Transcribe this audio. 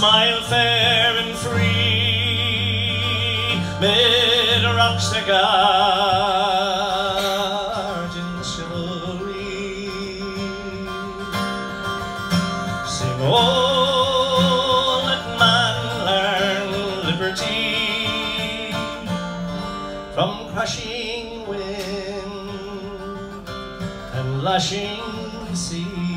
smile fair and free mid rocks the garden chivalry. Sing, oh, let man learn liberty from crushing wind and lashing sea.